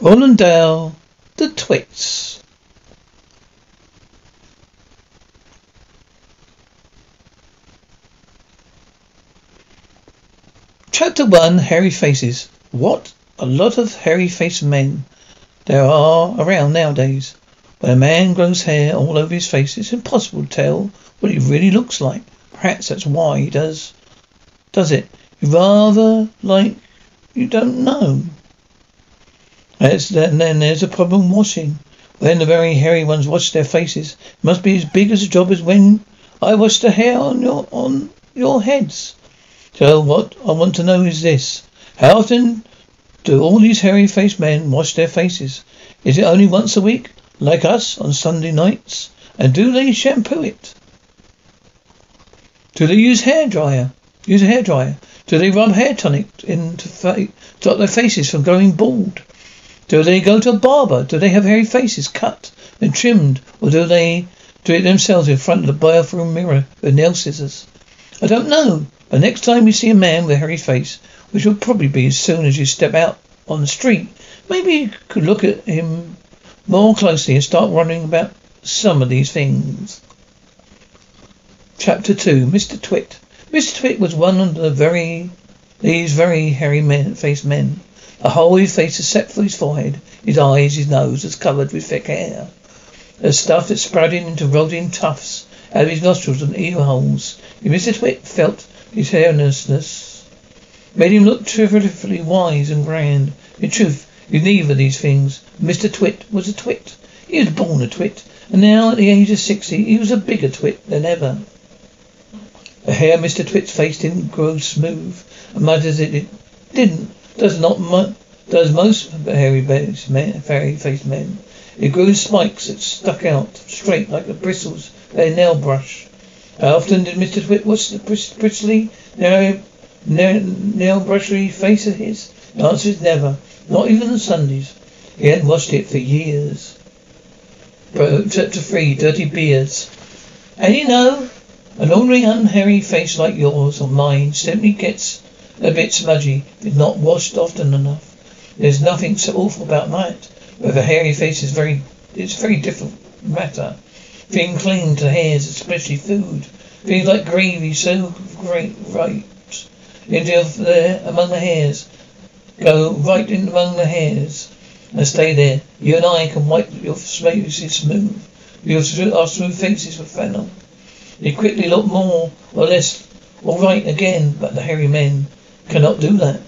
Roald Dahl, The Twits. Chapter 1 Hairy Faces. What a lot of hairy faced men there are around nowadays. When a man grows hair all over his face, it's impossible to tell what he really looks like. Perhaps that's why he does does it. You rather like you don't know. As then, then there's a problem washing. When the very hairy ones wash their faces, it must be as big as a job as when I wash the hair on your on your heads. So what I want to know is this. How often do all these hairy faced men wash their faces? Is it only once a week, like us on Sunday nights? And do they shampoo it? Do they use hair dryer? Use a hair dryer? Do they rub hair tonic in to fa- stop their faces from going bald? Do they go to a barber? Do they have hairy faces cut and trimmed? Or do they do it themselves in front of the bathroom mirror with nail scissors? I don't know. But next time you see a man with a hairy face, which will probably be as soon as you step out on the street, maybe you could look at him more closely and start wondering about some of these things. Chapter 2 Mr. Twit Mr. Twit was one of the very, these very hairy men, faced men. The whole of his face, except for his forehead, his eyes, his nose, was covered with thick hair. The stuff that sprouted into rolling tufts out of his nostrils and ear holes. Mr. Twit felt his hairlessness made him look terrifically wise and grand. In truth, was neither of these things. Mr. Twit was a twit. He was born a twit, and now at the age of sixty he was a bigger twit than ever. The hair Mr. Twit's face didn't grow smooth and mud as it didn't does not mu- does most hairy faced men, hairy faced men. It grew in spikes that stuck out straight like the bristles of a nail brush. How often did Mr. Twit wash the bristly, narrow, narrow, nail brushy face of his? The answer is never. Not even on Sundays. He hadn't washed it for years. Chapter 3 Dirty Beards. And you know, an ordinary unhairy face like yours or mine simply gets a bit smudgy if not washed often enough. There's nothing so awful about that. But a hairy face is very, it's a very different matter. Being clean to hairs, especially food. Things like gravy so great right into there among the hairs. Go right in among the hairs and stay there. You and I can wipe your faces smooth. Your our smooth faces with flannel. They quickly look more or less all right again, but the hairy men cannot do that.